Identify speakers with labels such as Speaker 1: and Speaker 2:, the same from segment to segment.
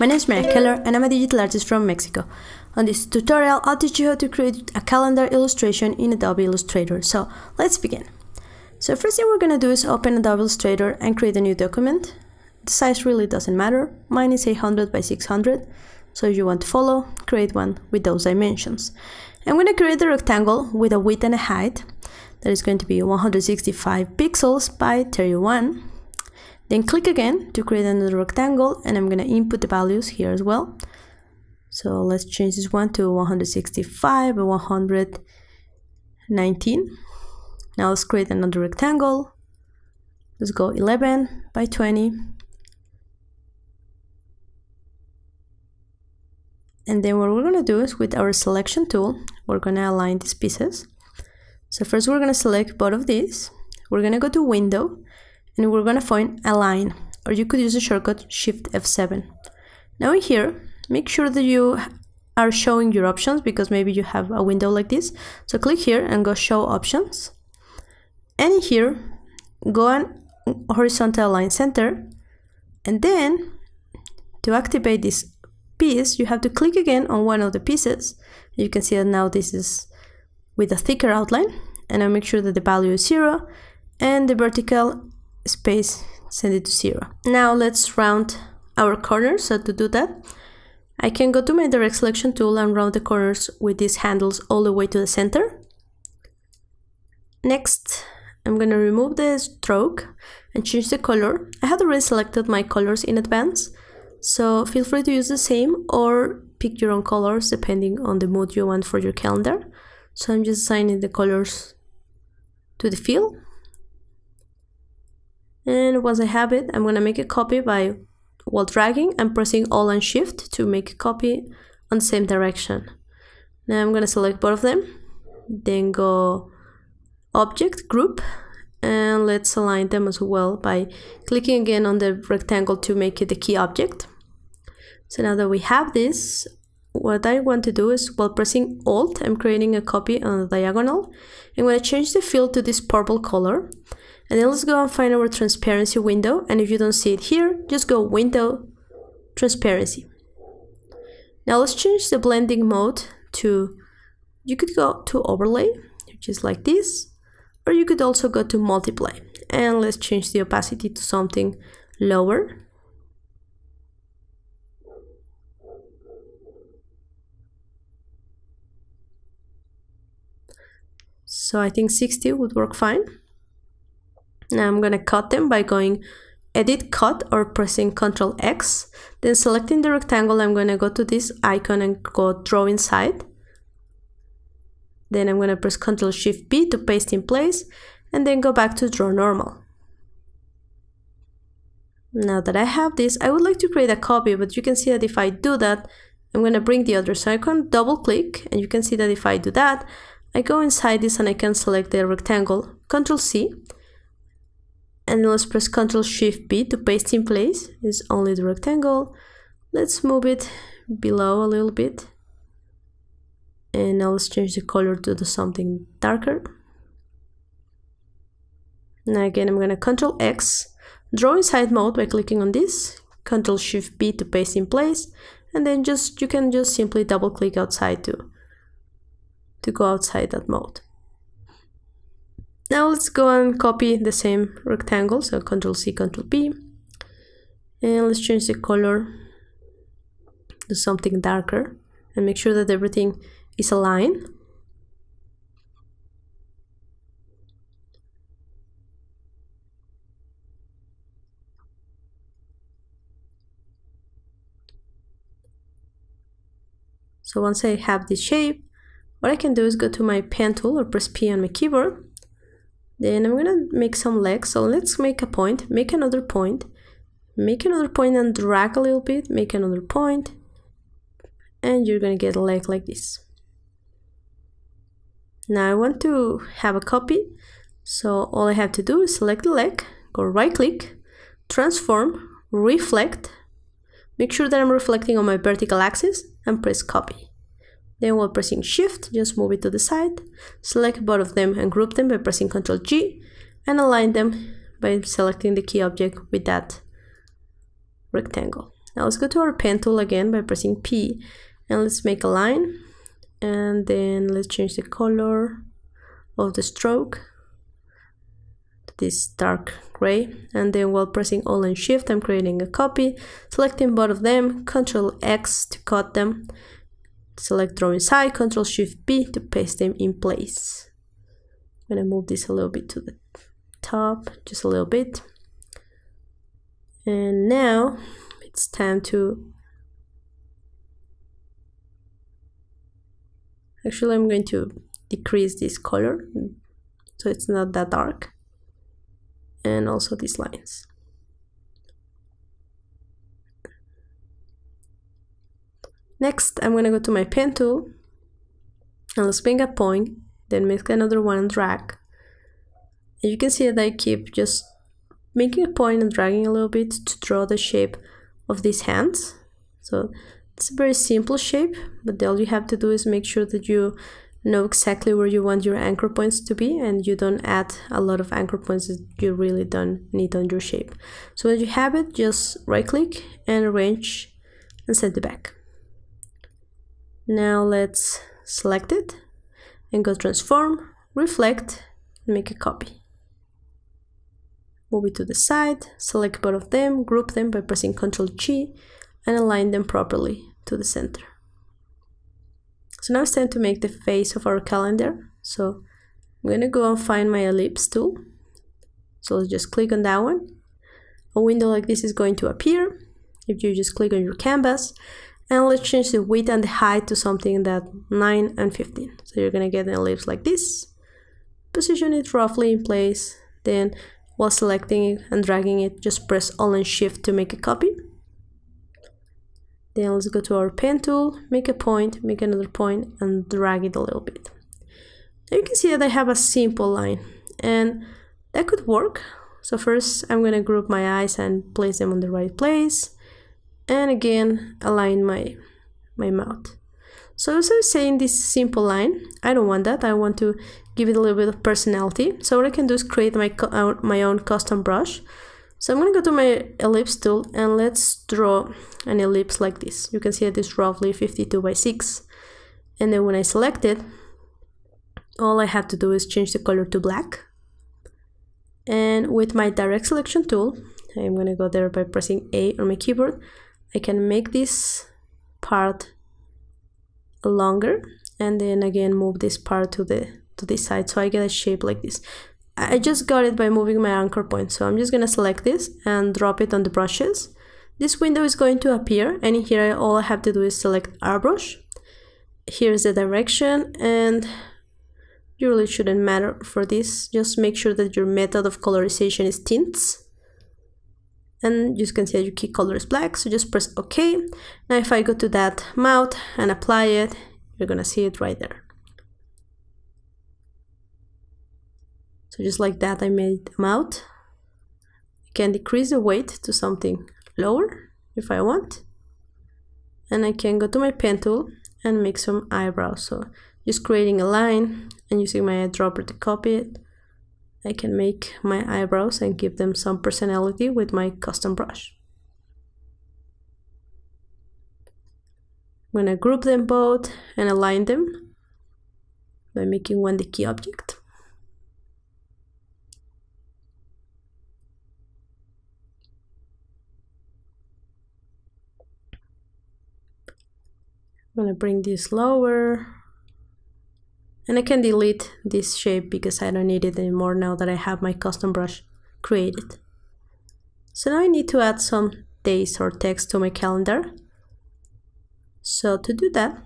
Speaker 1: My name is Maria Keller and I'm a digital artist from Mexico. On this tutorial, I'll teach you how to create a calendar illustration in Adobe Illustrator. So let's begin. So first thing we're going to do is open Adobe Illustrator and create a new document. The size really doesn't matter. Mine is 800 by 600. So if you want to follow, create one with those dimensions. I'm going to create a rectangle with a width and a height that is going to be 165 pixels by 31 then click again to create another rectangle and I'm going to input the values here as well. So let's change this one to 165 or 119. Now let's create another rectangle. Let's go 11 by 20. And then what we're going to do is with our selection tool, we're going to align these pieces. So first we're going to select both of these. We're going to go to window and we're gonna find align or you could use the shortcut shift F7 now in here make sure that you are showing your options because maybe you have a window like this. So click here and go show options. And here go on horizontal align center. And then to activate this piece you have to click again on one of the pieces. You can see that now this is with a thicker outline. And I make sure that the value is zero and the vertical space send it to zero. Now let's round our corners. So to do that I can go to my direct selection tool and round the corners with these handles all the way to the center. Next I'm gonna remove the stroke and change the color. I had already selected my colors in advance so feel free to use the same or pick your own colors depending on the mood you want for your calendar. So I'm just assigning the colors to the fill and once I have it I'm gonna make a copy by while dragging and pressing Alt and Shift to make a copy on the same direction. Now I'm gonna select both of them then go object group and let's align them as well by clicking again on the rectangle to make it the key object. So now that we have this what I want to do is while pressing alt I'm creating a copy on the diagonal. I'm going to change the fill to this purple color and then let's go and find our transparency window. And if you don't see it here, just go window, transparency. Now let's change the blending mode to, you could go to overlay, just like this, or you could also go to multiply. And let's change the opacity to something lower. So I think 60 would work fine. Now I'm going to cut them by going edit cut or pressing Ctrl X. Then selecting the rectangle, I'm going to go to this icon and go draw inside. Then I'm going to press Ctrl Shift B to paste in place and then go back to draw normal. Now that I have this, I would like to create a copy, but you can see that if I do that, I'm going to bring the other. So I can double click and you can see that if I do that, I go inside this and I can select the rectangle, Ctrl C, and let's press Ctrl Shift B to paste in place. It's only the rectangle. Let's move it below a little bit. And now let's change the color to something darker. Now again, I'm gonna Ctrl X, draw inside mode by clicking on this, Ctrl Shift B to paste in place, and then just you can just simply double click outside to, to go outside that mode. Now let's go and copy the same rectangle, so Ctrl C, Ctrl P. And let's change the color to something darker and make sure that everything is aligned. So once I have this shape, what I can do is go to my pen tool or press P on my keyboard then I'm gonna make some legs. So let's make a point, make another point, make another point and drag a little bit, make another point, and you're gonna get a leg like this. Now I want to have a copy. So all I have to do is select the leg, go right click, transform, reflect, make sure that I'm reflecting on my vertical axis and press copy. Then while pressing shift, just move it to the side, select both of them and group them by pressing Ctrl G and align them by selecting the key object with that rectangle. Now let's go to our pen tool again by pressing P and let's make a line. And then let's change the color of the stroke to this dark gray. And then while pressing Alt and Shift I'm creating a copy. Selecting both of them Ctrl X to cut them select draw inside Ctrl Shift B to paste them in place. I'm gonna move this a little bit to the top just a little bit. And now it's time to actually I'm going to decrease this color so it's not that dark. And also these lines next I'm gonna go to my pen tool. And let's make a point then make another one and drag. And you can see that I keep just making a point and dragging a little bit to draw the shape of these hands. So it's a very simple shape but all you have to do is make sure that you know exactly where you want your anchor points to be and you don't add a lot of anchor points that you really don't need on your shape. So when you have it just right click and arrange and set it back now let's select it and go transform reflect and make a copy move it to the side, select both of them, group them by pressing Ctrl G, and align them properly to the center. So now it's time to make the face of our calendar. So I'm to go and find my ellipse tool. So let's just click on that one. A window like this is going to appear if you just click on your canvas. And let's change the width and the height to something that 9 and 15. So you're going to get an ellipse like this. Position it roughly in place. Then while selecting it and dragging it, just press Alt and Shift to make a copy. Then let's go to our pen tool, make a point, make another point, and drag it a little bit. Now you can see that I have a simple line, and that could work. So first I'm going to group my eyes and place them on the right place, and again align my, my mouth. So as I was saying this simple line, I don't want that. I want to give it a little bit of personality. So what I can do is create my, uh, my own custom brush. So I'm going to go to my ellipse tool and let's draw an ellipse like this. You can see that it's roughly 52 by 6. And then when I select it, all I have to do is change the color to black. And with my direct selection tool, I'm going to go there by pressing A on my keyboard. I can make this part longer and then again move this part to the to this side so I get a shape like this I just got it by moving my anchor point. So I'm just to select this and drop it on the brushes. This window is going to appear and here all I have to do is select our brush Here's the direction and you really shouldn't matter for this. Just make sure that your method of colorization is tints. And you can see that your key color is black, so just press OK. Now if I go to that mouth and apply it, you're gonna see it right there. So just like that, I made them out. I can decrease the weight to something lower if I want. And I can go to my pen tool and make some eyebrows. So just creating a line and using my eyedropper to copy it. I can make my eyebrows and give them some personality with my custom brush. I'm gonna group them both and align them by making one the key object. I'm gonna bring this lower and I can delete this shape because I don't need it anymore now that I have my custom brush created. So now I need to add some days or text to my calendar. So to do that,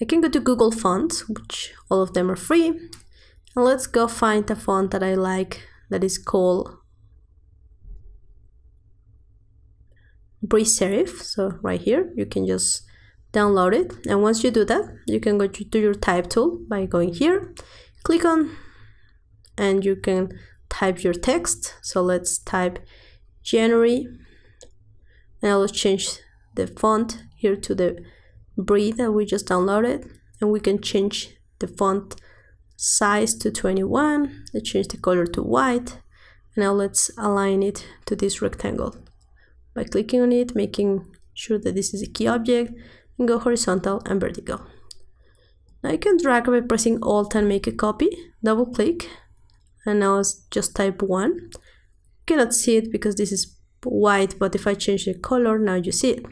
Speaker 1: I can go to Google Fonts, which all of them are free. And let's go find a font that I like that is called Bree Serif. So right here, you can just download it. And once you do that, you can go to your type tool by going here, click on, and you can type your text. So let's type January, and I'll change the font here to the Bree that we just downloaded, and we can change the font size to 21, let's change the color to white, and now let's align it to this rectangle. By clicking on it, making sure that this is a key object, and go horizontal and vertical. Now I can drag by pressing Alt and make a copy, double click, and now it's just type 1. You cannot see it because this is white, but if I change the color, now you see it.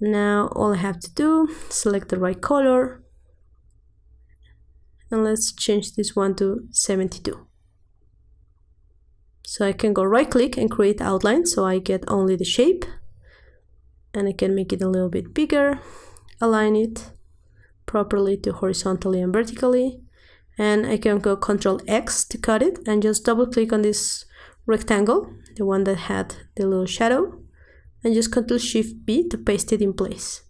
Speaker 1: Now all I have to do, select the right color, and let's change this one to 72. So I can go right click and create outline so I get only the shape and I can make it a little bit bigger, align it properly to horizontally and vertically and I can go Control X to cut it and just double click on this rectangle, the one that had the little shadow and just Control Shift B to paste it in place.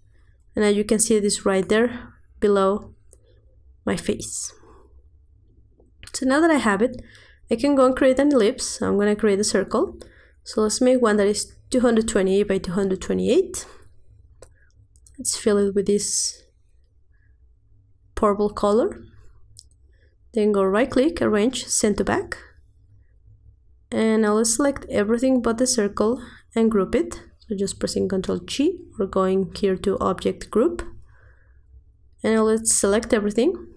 Speaker 1: And as you can see this right there below my face. So now that I have it, I can go and create an ellipse. I'm going to create a circle. So let's make one that is 228 by 228. Let's fill it with this purple color. Then go right click, arrange, send to back. And I'll select everything but the circle and group it. So just pressing Ctrl G, we're going here to object group. And let's select everything.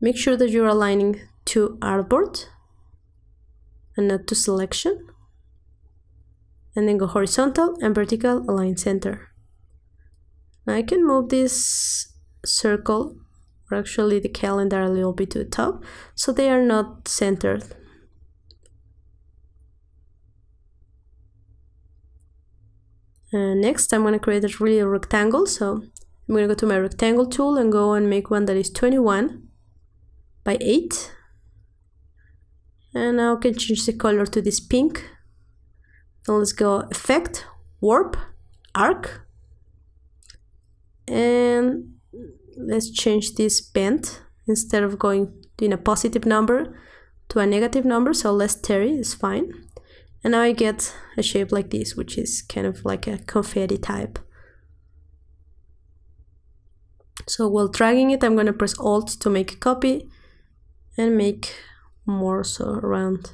Speaker 1: Make sure that you're aligning to artboard and not to selection. And then go horizontal and vertical align center. Now I can move this circle or actually the calendar a little bit to the top so they are not centered next, I'm going to create a really rectangle. So I'm going to go to my rectangle tool and go and make one that is 21 by 8. And now I can change the color to this pink. And let's go Effect, Warp, Arc. And let's change this bend instead of going in a positive number to a negative number. So less 30 is fine. And now I get a shape like this, which is kind of like a confetti type. So while dragging it, I'm going to press Alt to make a copy and make more so around.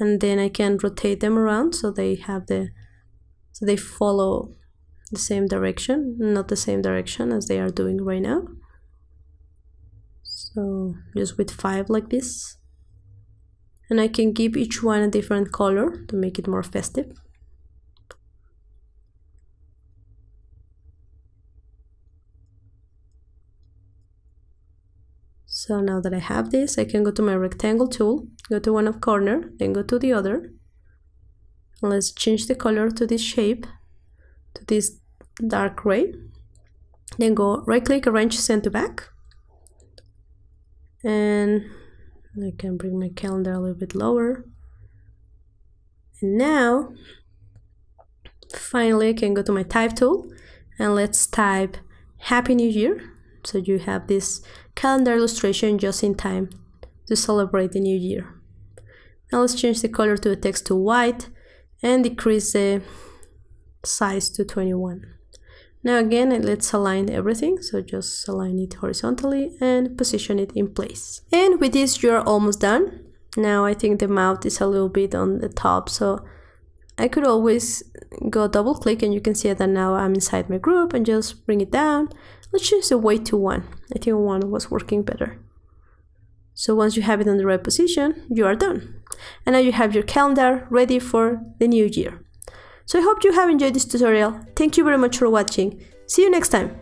Speaker 1: And then I can rotate them around so they have the, so they follow the same direction, not the same direction as they are doing right now. So just with five like this. And I can give each one a different color to make it more festive So now that I have this, I can go to my rectangle tool, go to one of corner, then go to the other. And let's change the color to this shape, to this dark gray. Then go right click, arrange send to back and I can bring my calendar a little bit lower and now finally I can go to my type tool and let's type Happy New Year so you have this calendar illustration just in time to celebrate the new year. Now let's change the color to the text to white and decrease the size to 21. Now again, let's align everything. So just align it horizontally and position it in place. And with this, you're almost done. Now I think the mouth is a little bit on the top. So I could always go double click and you can see that now I'm inside my group and just bring it down. Let's change the weight to one. I think one was working better. So once you have it in the right position, you are done. And now you have your calendar ready for the new year. So I hope you have enjoyed this tutorial. Thank you very much for watching. See you next time.